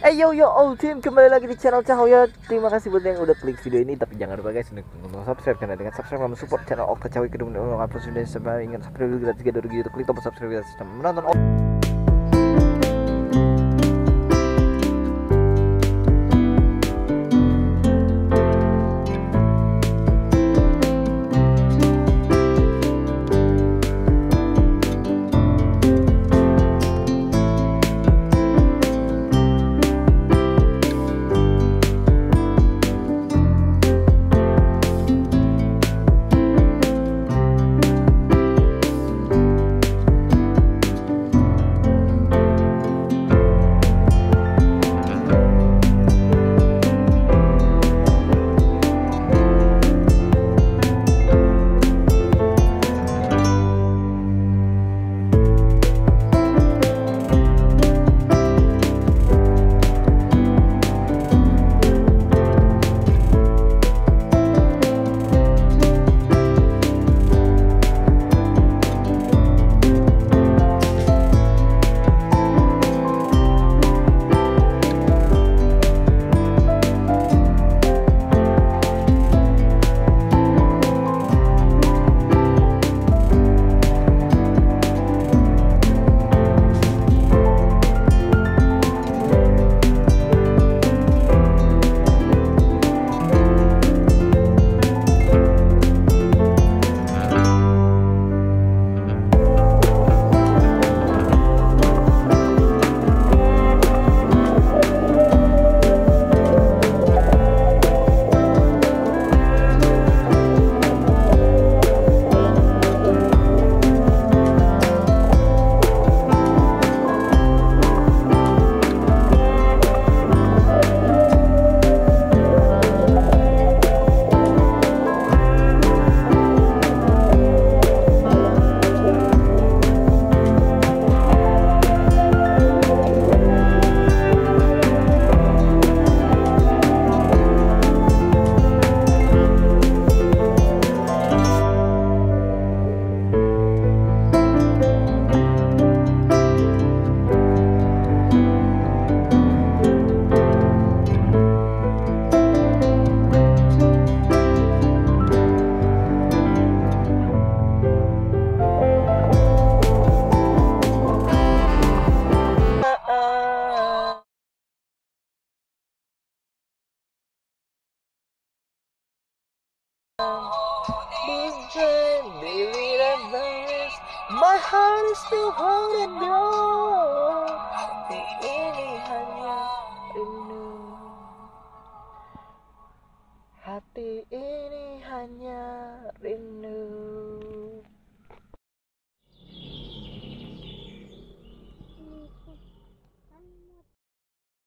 Eh yo yo all team kembali lagi di channel Cahaya Terima kasih buat yang udah klik video ini Tapi jangan lupa guys untuk subscribe Karena dengan subscribe kamu support channel Okta Cahaya Kedua upload video Sampai ingat subscribe kita tiga gitu Klik tombol subscribe sistem menonton heart is still holding on. Ini hanya rindu Hati ini hanya rindu